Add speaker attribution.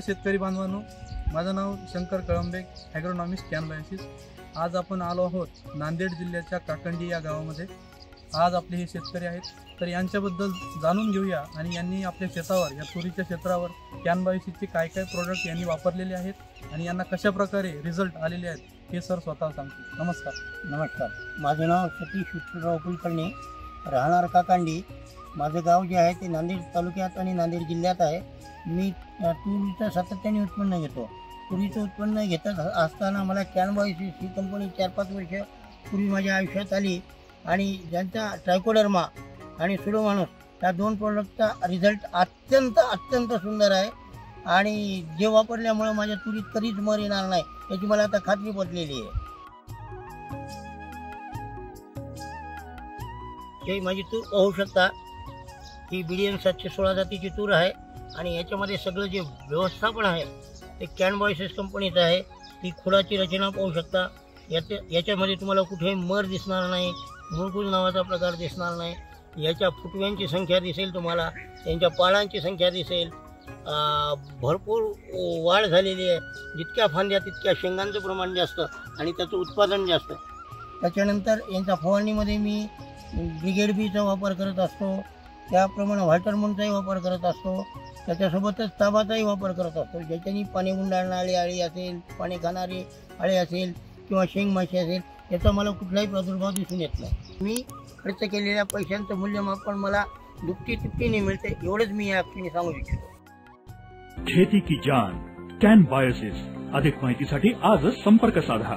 Speaker 1: शेतकरी बांधवांनो माझं नाव शंकर कळंबे ॲग्रोनॉमिस्ट कॅनबायसिस आज आपण आलो आहोत नांदेड जिल्ह्याच्या काकंडी या गावामध्ये. आज आपले हे शेतकरी आहेत. तर यांच्याबद्दल जाणून घेऊया आणि यांनी आपल्या शेतावर या तुरीच्या क्षेत्रावर कॅनबायसिसचे काय काय प्रोडक्ट यांनी वापरलेले आहेत आणि यांना कशा प्रकारे रिझल्ट आलेले आहेत हे सर स्वतः सांगतील. नमस्कार.
Speaker 2: नमस्कार. माझं नाव सतीश विठ्ठलराव कुलकर्णी राहणार काकांडी. माझं गाव जे आहे ते नांदेड तालुक्यात आणि नांदेड जिल्ह्यात आहे. मी तुरीचं सातत्याने उत्पन्न घेतो. तुरीचं उत्पन्न घेत असताना मला कॅनबॉईस ही कंपनी चार पाच वर्ष पूर्वी माझ्या आयुष्यात आली. आणि ज्यांचा ट्रायकोडर्मा आणि सुडोमानस या दोन प्रोडक्टचा रिझल्ट अत्यंत अत्यंत सुंदर आहे. आणि जे वापरल्यामुळं माझ्या तुरीत कधीच मर येणार नाही याची मला आता खात्री पटलेली आहे. ते माझी तूर पाहू शकता. ही बी डी सातशे सोळा जातीची तूर आहे आणि याच्यामध्ये सगळं जे व्यवस्थापन आहे ते कॅनबॉयसेस कंपनीचं आहे. ती खुडाची रचना पाहू शकता. याच्या याच्यामध्ये तुम्हाला कुठेही मर दिसणार नाही मुळकुल नावाचा प्रकार दिसणार नाही. याच्या फुटव्यांची संख्या दिसेल तुम्हाला त्यांच्या पाळांची संख्या दिसेल. भरपूर वाढ झालेली आहे. जितक्या फांद्या तितक्या शेंगांचं प्रमाण जास्त आणि त्याचं उत्पादन जास्त. त्याच्यानंतर यांच्या फवारणीमध्ये मी ब्रिगेड बीचा वापर करत असतो. त्याप्रमाणे म्हणूनचाही वापर करत असतो. त्याच्यासोबतच ताबाचाही वापर करत असतो. ज्याच्यानी पाणी गुंडाळणारी आळी असेल पाणी खाणारी आळी असेल किंवा शेंग माशी असेल याचा मला कुठलाही प्रादुर्भाव दिसून येत नाही. मी खर्च केलेल्या पैशांचं मूल्यमापन मला दुपटी तिपटीने मिळते एवढंच मी या क्षणी सांगू इच्छितो.
Speaker 3: खेती की जान कॅन बायोसिस अधिक माहितीसाठी आजच संपर्क साधा.